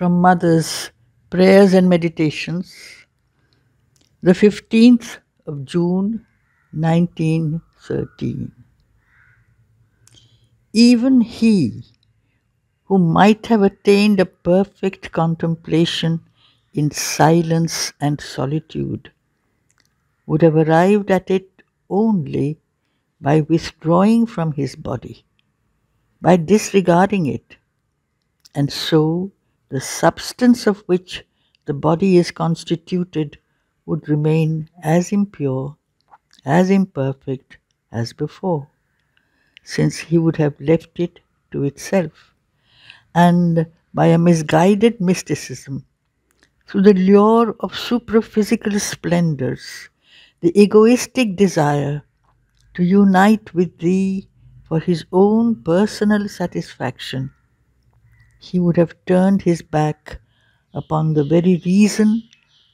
from Mother's Prayers and Meditations, the 15th of June 1913. Even he who might have attained a perfect contemplation in silence and solitude would have arrived at it only by withdrawing from his body, by disregarding it, and so the substance of which the body is constituted would remain as impure, as imperfect as before, since he would have left it to itself. And by a misguided mysticism, through the lure of supraphysical splendors, the egoistic desire to unite with thee for his own personal satisfaction, he would have turned his back upon the very reason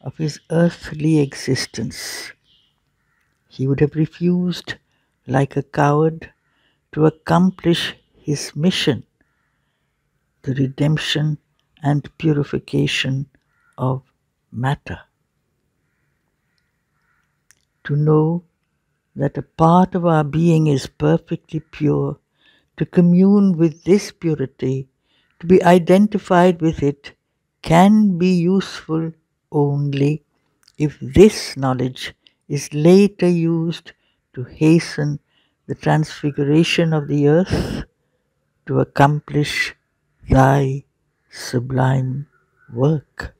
of his earthly existence. He would have refused, like a coward, to accomplish his mission, the redemption and purification of matter. To know that a part of our being is perfectly pure, to commune with this purity, to be identified with it, can be useful only if this knowledge is later used to hasten the transfiguration of the earth to accomplish thy sublime work.